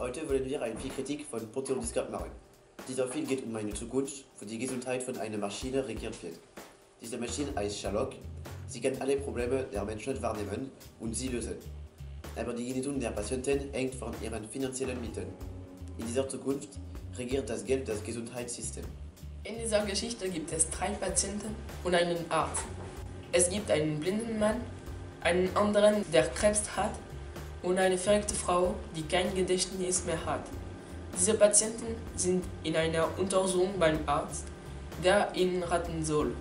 Heute wollen wir eine Filmkritik von Portion Discount machen. Dieser Film geht um eine Zukunft, wo die Gesundheit von einer Maschine regiert wird. Diese Maschine heißt Sherlock. Sie kann alle Probleme der Menschen wahrnehmen und sie lösen. Aber die Genesung der Patienten hängt von ihren finanziellen Mitteln. In dieser Zukunft regiert das Geld das Gesundheitssystem. In dieser Geschichte gibt es drei Patienten und einen Arzt. Es gibt einen blinden Mann, einen anderen, der Krebs hat und eine verrückte Frau, die kein Gedächtnis mehr hat. Diese Patienten sind in einer Untersuchung beim Arzt, der ihnen raten soll.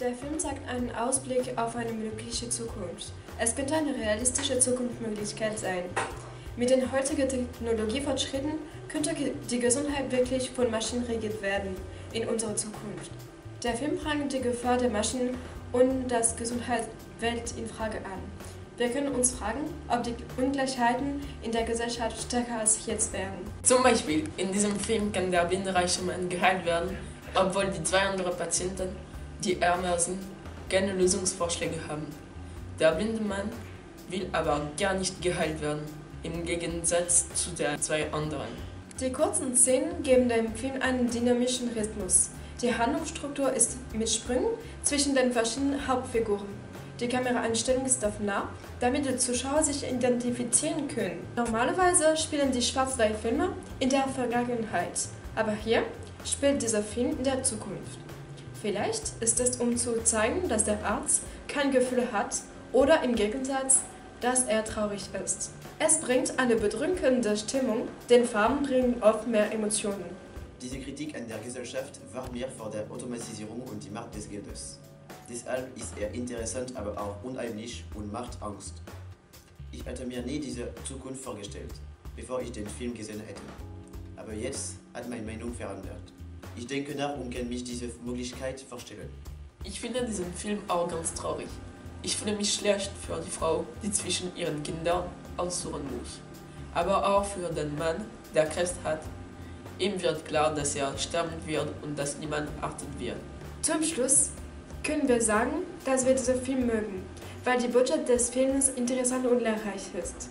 Der Film zeigt einen Ausblick auf eine mögliche Zukunft. Es könnte eine realistische Zukunftsmöglichkeit sein. Mit den heutigen Technologiefortschritten könnte die Gesundheit wirklich von Maschinen regiert werden in unserer Zukunft. Der Film prangt die Gefahr der Maschinen und das Gesundheitswelt in Frage an. Wir können uns fragen, ob die Ungleichheiten in der Gesellschaft stärker als jetzt wären. Zum Beispiel, in diesem Film kann der blindreiche Mann geheilt werden, obwohl die zwei anderen Patienten, die ärmer sind, keine Lösungsvorschläge haben. Der blinde Mann will aber gar nicht geheilt werden, im Gegensatz zu den zwei anderen. Die kurzen Szenen geben dem Film einen dynamischen Rhythmus. Die Handlungsstruktur ist mit Sprüngen zwischen den verschiedenen Hauptfiguren. Die Kameraeinstellung ist nah, damit die Zuschauer sich identifizieren können. Normalerweise spielen die Schwarz-Weiß-Filme in der Vergangenheit, aber hier spielt dieser Film in der Zukunft. Vielleicht ist es, um zu zeigen, dass der Arzt kein Gefühl hat oder im Gegensatz, dass er traurig ist. Es bringt eine bedrückende Stimmung, denn Farben bringen oft mehr Emotionen. Diese Kritik an der Gesellschaft warnt mir vor der Automatisierung und die Macht des Geldes. Deshalb ist er interessant, aber auch unheimlich und macht Angst. Ich hatte mir nie diese Zukunft vorgestellt, bevor ich den Film gesehen hätte. Aber jetzt hat meine Meinung verändert. Ich denke nach und kann mich diese Möglichkeit vorstellen. Ich finde diesen Film auch ganz traurig. Ich fühle mich schlecht für die Frau, die zwischen ihren Kindern aussuchen muss. Aber auch für den Mann, der Krebs hat. Ihm wird klar, dass er sterben wird und dass niemand achtet wird. Zum Schluss können wir sagen, dass wir diesen Film mögen, weil die Botschaft des Films interessant und lehrreich ist.